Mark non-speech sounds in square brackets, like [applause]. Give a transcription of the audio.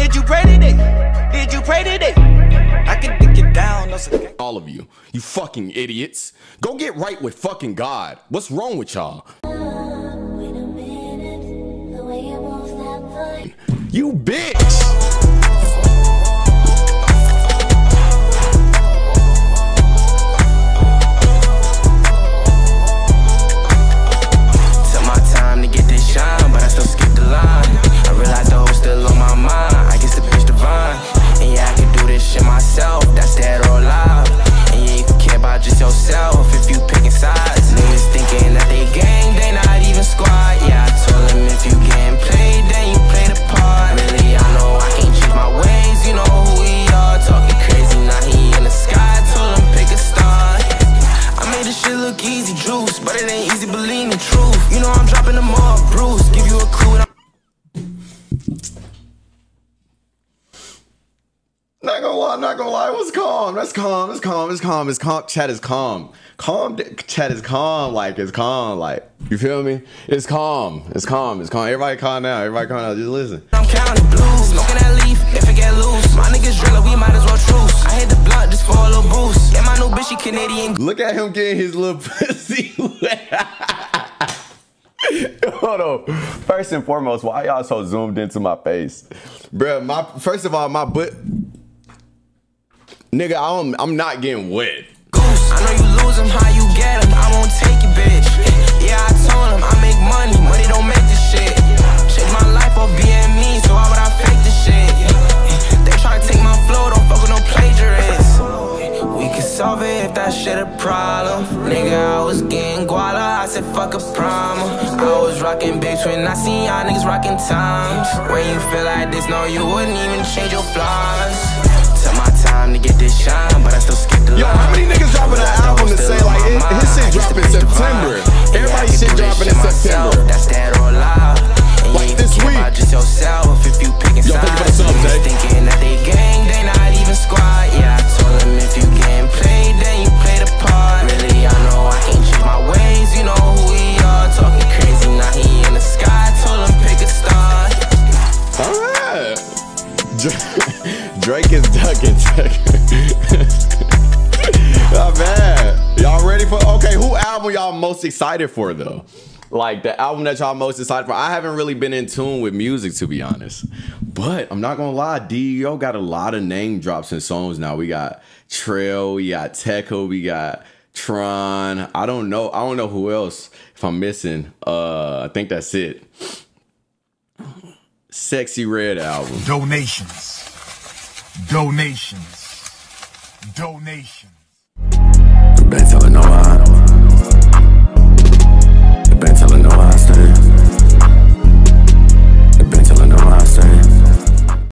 Did you pray today? Did you pray today? I can dig it down. All of you, you fucking idiots. Go get right with fucking God. What's wrong with y'all? Wait a minute, the way you move that butt. You bitch! Gonna not gonna lie. It was calm. That's calm. It's calm. It's calm. It's calm. Chat is calm. Calm. Chat is calm. Like it's calm. Like you feel me? It's calm. It's calm. It's calm. Everybody calm now. Everybody calm now. Just listen. I'm counting blues, smoking that leaf if it get loose. My niggas driller, we might as well truce. I hit the blunt just for a little boost. And my new bitch, she Canadian. Look at him getting his little [laughs] pussy. [laughs] Hold on. First and foremost, why y'all so zoomed into my face, Bruh, My first of all, my butt, nigga, I don't, I'm not getting wet. Goose. I know you lose them, how you get them. I won't take you, bitch. Yeah, I told him I make money, money don't make this shit. Change my life off being me, so why would I fake this shit? They try to take my flow, don't fuck with no plagiarists. We can solve it if that shit a problem. Nigga, I was getting guala, I said fuck a problem. I was rocking big twin, I seen y'all niggas rocking times. When you feel like this, no, you wouldn't even change your flaws. Still skipped the Yo, line. how many niggas dropping an album to say like it, his shit dropping in September? Everybody's shit dropping in September. That's dead or. And Like this week. about just yourself if you picking Yo, thank you for the sides. subs, Niggas eh? thinking that they gang, they not even squad. Yeah, I told them if you getting played, then you play the part. Really, I know I can't change my ways. You know who we are. Talking crazy, now he in the sky. Told him pick a star. All right. [laughs] Drake is ducking. Not bad. Y'all ready for? Okay, who album y'all most excited for though? Like the album that y'all most excited for. I haven't really been in tune with music to be honest, but I'm not gonna lie. Deo got a lot of name drops and songs now. We got Trail, we got Tecca, we got Tron. I don't know. I don't know who else. If I'm missing, uh, I think that's it. Sexyy Red album. Donations. Donations. Donations.